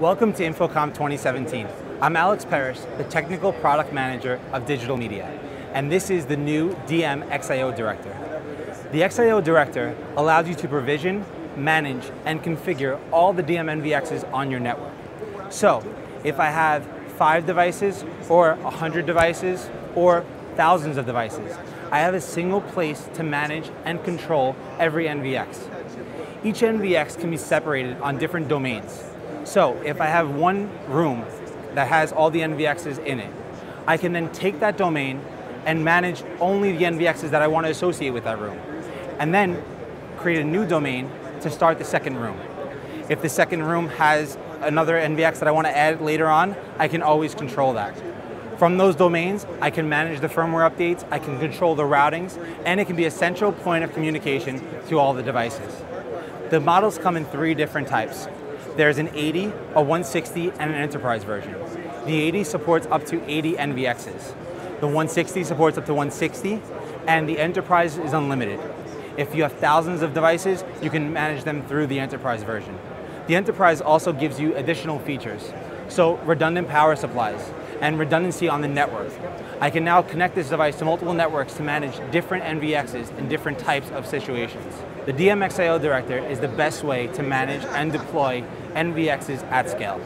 Welcome to InfoComm 2017. I'm Alex Parrish, the Technical Product Manager of Digital Media, and this is the new DM XIO Director. The XIO Director allows you to provision, manage, and configure all the DM NVXs on your network. So, if I have five devices, or 100 devices, or thousands of devices, I have a single place to manage and control every NVX. Each NVX can be separated on different domains. So if I have one room that has all the NVXs in it, I can then take that domain and manage only the NVXs that I want to associate with that room. And then create a new domain to start the second room. If the second room has another NVX that I want to add later on, I can always control that. From those domains, I can manage the firmware updates, I can control the routings, and it can be a central point of communication to all the devices. The models come in three different types. There's an 80, a 160, and an enterprise version. The 80 supports up to 80 NVXs. The 160 supports up to 160, and the enterprise is unlimited. If you have thousands of devices, you can manage them through the enterprise version. The enterprise also gives you additional features. So redundant power supplies and redundancy on the network. I can now connect this device to multiple networks to manage different NVXs in different types of situations. The DMXIO Director is the best way to manage and deploy NVXs at scale.